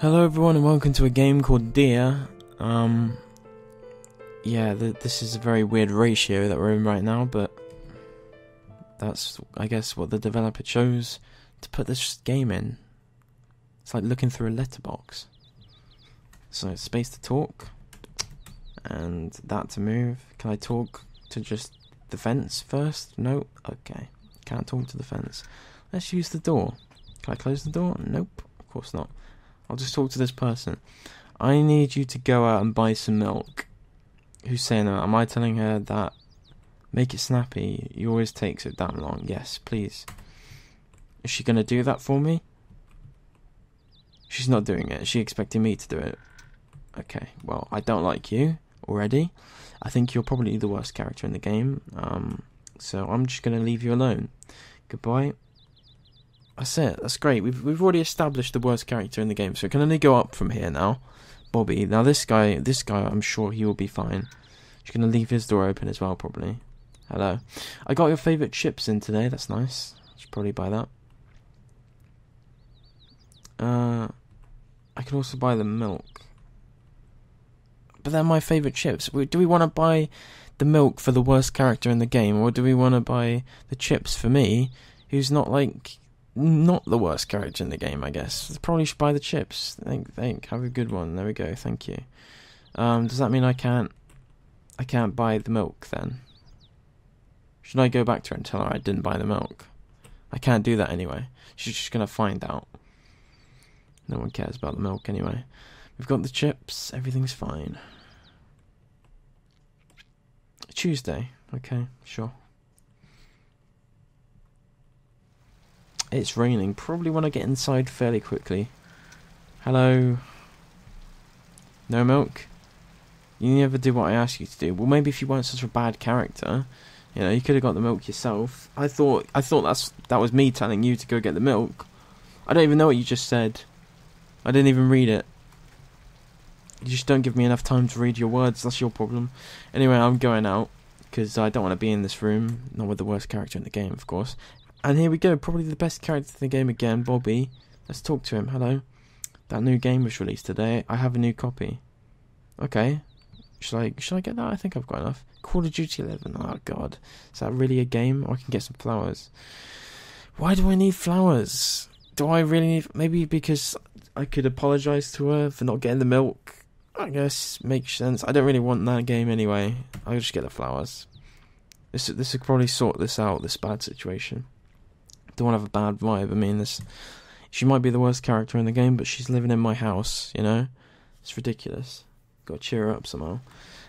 Hello everyone and welcome to a game called Dear. Um, yeah, th this is a very weird ratio that we're in right now, but that's, I guess, what the developer chose to put this game in. It's like looking through a letterbox. So, space to talk, and that to move. Can I talk to just the fence first? No? Okay. Can't talk to the fence. Let's use the door. Can I close the door? Nope. Of course not. I'll just talk to this person. I need you to go out and buy some milk. Who's saying that? Am I telling her that? Make it snappy. You always takes it that long. Yes, please. Is she gonna do that for me? She's not doing it. She expecting me to do it? Okay. Well, I don't like you already. I think you're probably the worst character in the game. Um, so I'm just gonna leave you alone. Goodbye. That's it. That's great. We've we've already established the worst character in the game, so it can only go up from here now. Bobby. Now this guy, this guy, I'm sure he will be fine. She's gonna leave his door open as well, probably. Hello. I got your favourite chips in today. That's nice. Should probably buy that. Uh, I can also buy the milk. But they're my favourite chips. Do we want to buy the milk for the worst character in the game, or do we want to buy the chips for me, who's not like not the worst character in the game, I guess. Probably should buy the chips. Think, think. Have a good one. There we go. Thank you. Um, does that mean I can't? I can't buy the milk then? Should I go back to her and tell her I didn't buy the milk? I can't do that anyway. She's just gonna find out. No one cares about the milk anyway. We've got the chips. Everything's fine. Tuesday. Okay, sure. It's raining. Probably want to get inside fairly quickly. Hello. No milk? You never do what I ask you to do. Well, maybe if you weren't such a bad character, you know, you could have got the milk yourself. I thought, I thought that's that was me telling you to go get the milk. I don't even know what you just said. I didn't even read it. You just don't give me enough time to read your words. That's your problem. Anyway, I'm going out because I don't want to be in this room. Not with the worst character in the game, of course. And here we go, probably the best character in the game again, Bobby. Let's talk to him. Hello. That new game was released today. I have a new copy. Okay. Should I should I get that? I think I've got enough. Call of Duty 11. Oh god. Is that really a game? Or I can get some flowers. Why do I need flowers? Do I really need maybe because I could apologize to her for not getting the milk? I guess makes sense. I don't really want that game anyway. I'll just get the flowers. This this would probably sort this out, this bad situation don't want to have a bad vibe. I mean, this she might be the worst character in the game, but she's living in my house. You know, it's ridiculous. Got to cheer her up somehow.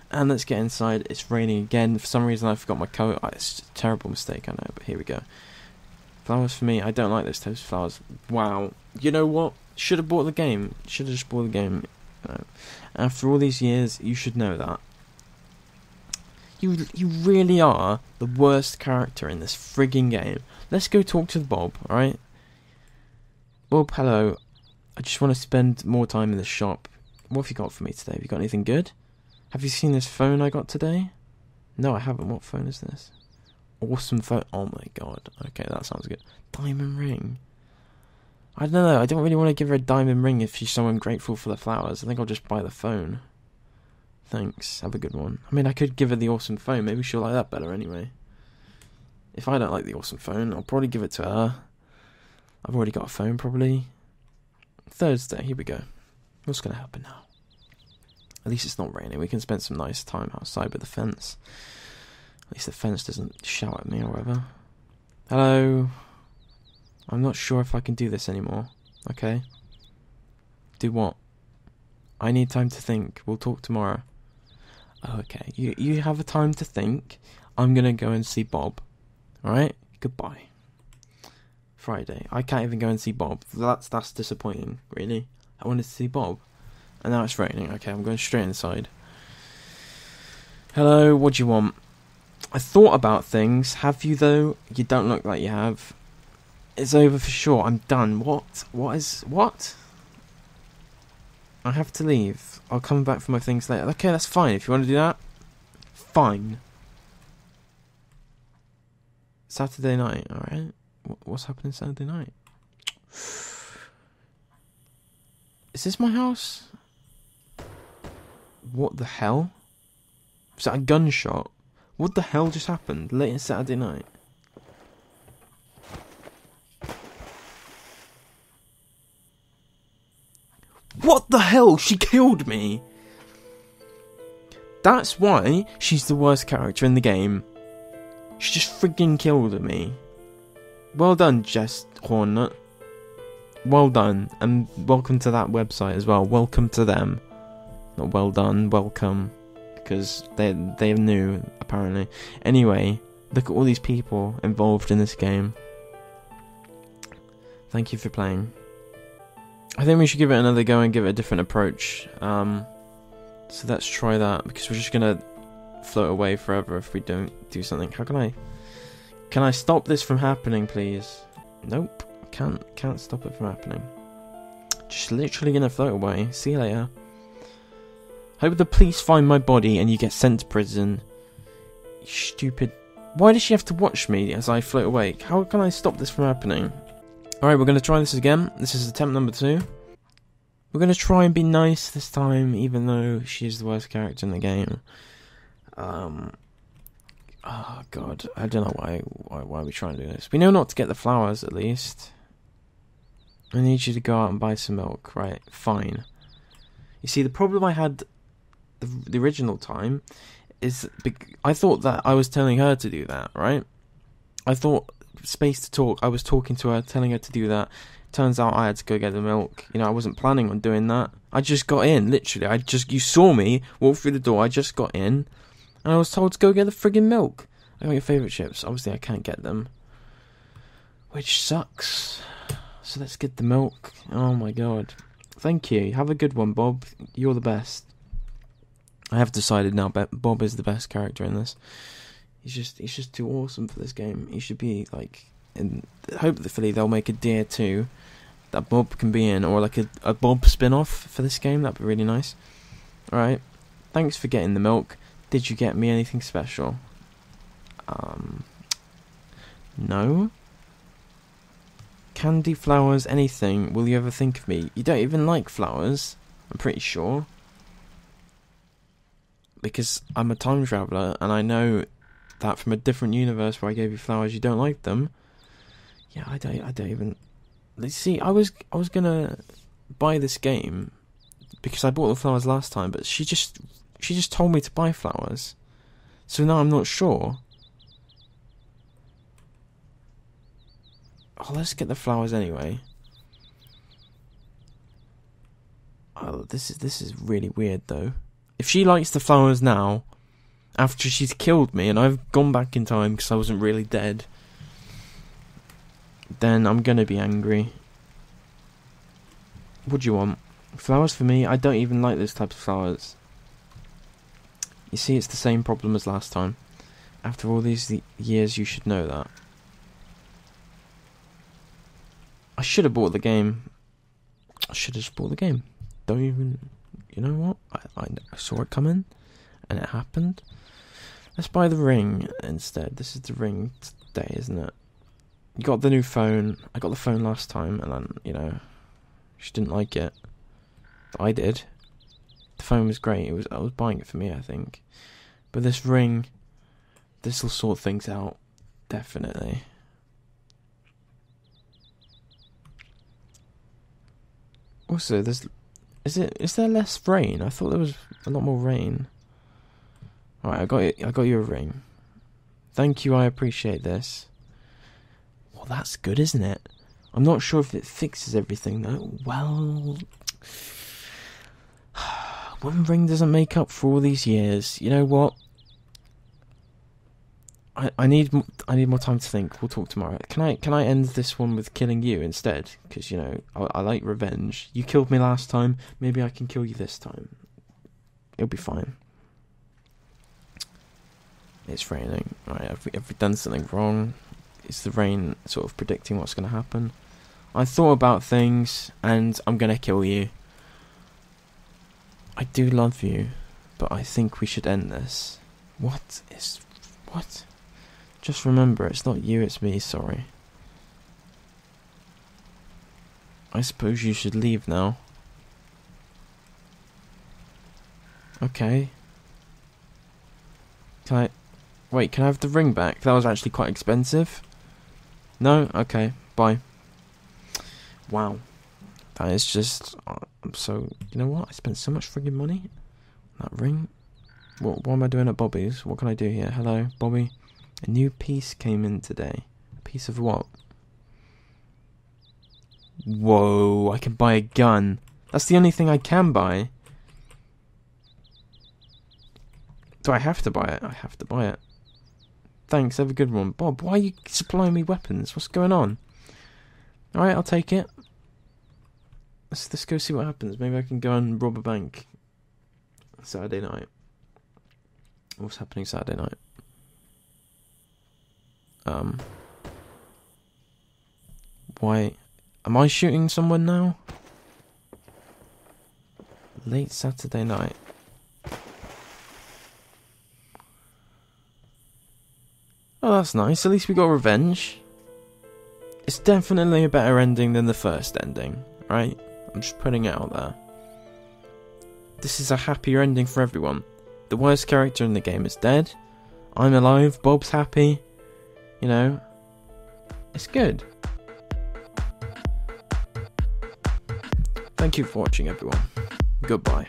And let's get inside. It's raining again. For some reason, I forgot my coat. Ah, it's a terrible mistake, I know, but here we go. Flowers for me. I don't like this. of flowers. Wow. You know what? Should have bought the game. Should have just bought the game. Uh, after all these years, you should know that. You you really are the worst character in this frigging game. Let's go talk to Bob, alright? Bob, hello. I just want to spend more time in the shop. What have you got for me today? Have you got anything good? Have you seen this phone I got today? No, I haven't. What phone is this? Awesome phone. Oh my god. Okay, that sounds good. Diamond ring. I don't know. I don't really want to give her a diamond ring if she's so ungrateful for the flowers. I think I'll just buy the phone. Thanks. Have a good one. I mean, I could give her the awesome phone. Maybe she'll like that better anyway. If I don't like the awesome phone, I'll probably give it to her. I've already got a phone, probably. Thursday, here we go. What's going to happen now? At least it's not raining. We can spend some nice time outside with the fence. At least the fence doesn't shout at me or whatever. Hello. I'm not sure if I can do this anymore. Okay? Do what? I need time to think. We'll talk tomorrow. Okay, you you have a time to think. I'm gonna go and see Bob. Alright? Goodbye. Friday. I can't even go and see Bob. That's that's disappointing, really. I wanted to see Bob. And now it's raining. Okay, I'm going straight inside. Hello, what do you want? I thought about things. Have you though? You don't look like you have. It's over for sure. I'm done. What? What is what? I have to leave. I'll come back for my things later. Okay, that's fine. If you want to do that, fine. Saturday night, alright? What's happening Saturday night? Is this my house? What the hell? Was that a gunshot? What the hell just happened late on Saturday night? What the hell? She killed me! That's why she's the worst character in the game. She just freaking killed me. Well done, Jess Hornet. Well done, and welcome to that website as well. Welcome to them. Not well done, welcome. Because they they knew, apparently. Anyway, look at all these people involved in this game. Thank you for playing. I think we should give it another go and give it a different approach. Um, so let's try that because we're just gonna float away forever if we don't do something. How can I? Can I stop this from happening, please? Nope, can't can't stop it from happening. Just literally gonna float away. See you later. Hope the police find my body and you get sent to prison. You stupid. Why does she have to watch me as I float away? How can I stop this from happening? Alright, we're going to try this again. This is attempt number two. We're going to try and be nice this time, even though she's the worst character in the game. Um. Oh god, I don't know why why why we trying to do this. We know not to get the flowers at least. I need you to go out and buy some milk. Right, fine. You see, the problem I had the, the original time is I thought that I was telling her to do that, right? I thought space to talk. I was talking to her, telling her to do that. Turns out I had to go get the milk. You know, I wasn't planning on doing that. I just got in, literally. I just, you saw me walk through the door. I just got in, and I was told to go get the friggin' milk. I got your favourite chips. Obviously, I can't get them, which sucks. So let's get the milk. Oh my god. Thank you. Have a good one, Bob. You're the best. I have decided now. Bob is the best character in this. He's just he's just too awesome for this game. He should be like in hopefully they'll make a Dear 2 that Bob can be in or like a, a Bob spin-off for this game. That'd be really nice. Alright. Thanks for getting the milk. Did you get me anything special? Um No. Candy, flowers, anything. Will you ever think of me? You don't even like flowers. I'm pretty sure. Because I'm a time traveler and I know that from a different universe where I gave you flowers, you don't like them. Yeah, I don't. I don't even. Let's see, I was I was gonna buy this game because I bought the flowers last time, but she just she just told me to buy flowers, so now I'm not sure. Oh, let's get the flowers anyway. Oh, this is this is really weird though. If she likes the flowers now, after she's killed me and I've gone back in time because I wasn't really dead, then I'm gonna be angry. What do you want? Flowers for me? I don't even like this type of flowers. You see, it's the same problem as last time. After all these years, you should know that. I should have bought the game. I should have just bought the game. Don't even. You know what? I, I, I saw it coming, and it happened. Let's buy the ring instead. This is the ring today, isn't it? You got the new phone. I got the phone last time, and then you know, she didn't like it. I did. The phone was great. It was. I was buying it for me, I think. But this ring, this will sort things out, definitely. Also, there's. Is it? Is there less rain? I thought there was a lot more rain. Alright, I got it. I got you a ring. Thank you. I appreciate this. Well, that's good, isn't it? I'm not sure if it fixes everything though. Well, one ring doesn't make up for all these years. You know what? I, I need I need more time to think. We'll talk tomorrow. Can I can I end this one with killing you instead? Because you know I, I like revenge. You killed me last time. Maybe I can kill you this time. It'll be fine. It's raining. Right, have we, have we done something wrong? Is the rain sort of predicting what's going to happen? I thought about things, and I'm going to kill you. I do love you, but I think we should end this. What is... what? Just remember, it's not you, it's me, sorry. I suppose you should leave now. Okay. Can I... Wait, can I have the ring back? That was actually quite expensive. No? Okay. Bye. Wow. That is just... Uh, so, you know what? I spent so much frigging money. That ring. What, what am I doing at Bobby's? What can I do here? Hello, Bobby. A new piece came in today. A piece of what? Whoa, I can buy a gun. That's the only thing I can buy. Do I have to buy it? I have to buy it. Thanks, have a good one. Bob, why are you supplying me weapons? What's going on? Alright, I'll take it. Let's, let's go see what happens. Maybe I can go and rob a bank Saturday night. What's happening Saturday night? Um. Why? Am I shooting someone now? Late Saturday night. Oh, that's nice. At least we got revenge. It's definitely a better ending than the first ending, right? I'm just putting it out there. This is a happier ending for everyone. The worst character in the game is dead. I'm alive. Bob's happy. You know, it's good. Thank you for watching, everyone. Goodbye.